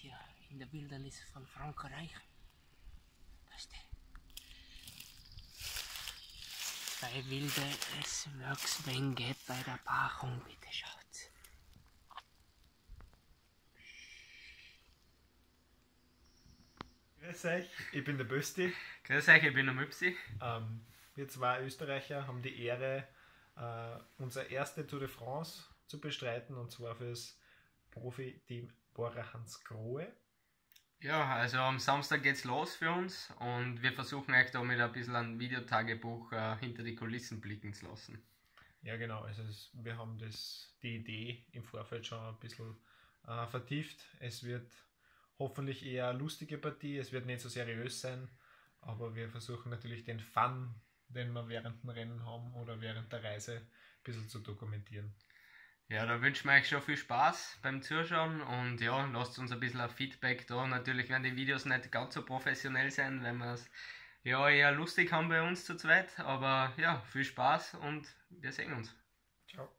hier in der Wildernis von Frankreich. Weißt du? Bei wilde Esmöcks, wenn geht bei der Paarung, bitte schaut. Grüß euch, ich bin der Bösti. Grüß euch, ich bin der Müpsi. Ähm, wir zwei Österreicher haben die Ehre, äh, unsere erste Tour de France zu bestreiten und zwar fürs Profi-Team Bora Hans Grohe. Ja, also am Samstag geht's los für uns und wir versuchen euch da mit ein bisschen ein Videotagebuch äh, hinter die Kulissen blicken zu lassen. Ja, genau. Also es, wir haben das, die Idee im Vorfeld schon ein bisschen äh, vertieft. Es wird hoffentlich eher eine lustige Partie. Es wird nicht so seriös sein, aber wir versuchen natürlich den Fun, den wir während dem Rennen haben oder während der Reise, ein bisschen zu dokumentieren. Ja, da wünschen wir euch schon viel Spaß beim Zuschauen und ja, lasst uns ein bisschen ein Feedback da. Natürlich werden die Videos nicht ganz so professionell sein, wenn wir es ja eher lustig haben bei uns zu zweit, aber ja, viel Spaß und wir sehen uns. Ciao.